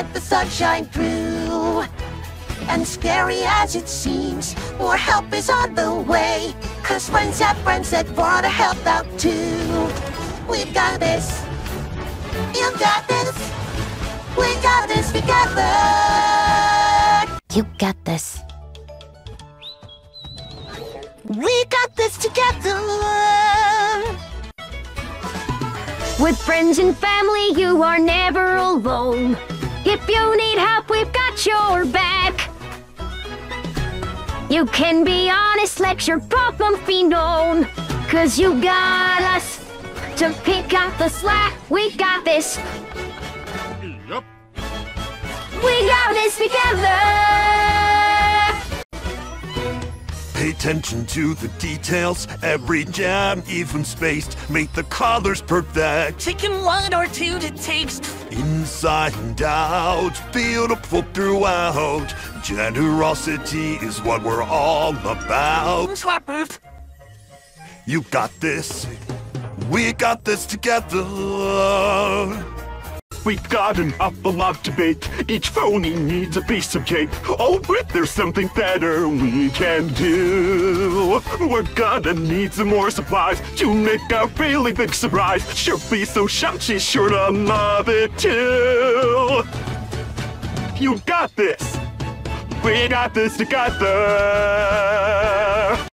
let the sunshine through. And scary as it seems, more help is on the way. Cause friends have friends that wanna help out too. We've got this. You got this. We got this together. You got this. We got this together. With friends and family, you are never alone. If you need help, we've got your back. You can be honest, let your problems be known. Cause you got us to pick up the slack. We got this. Yup. We got this together. Attention to the details. Every jam, even spaced, make the colors perfect. Taking one or two to taste. Inside and out, beautiful throughout. Generosity is what we're all about. Swap. You got this. We got this together. Got an awful lot to bake. Each phony needs a piece of cake. Oh, but there's something better we can do. We're gonna need some more supplies to make a really big surprise. She'll be so shocked she's sure to love it too. You got this. We got this together.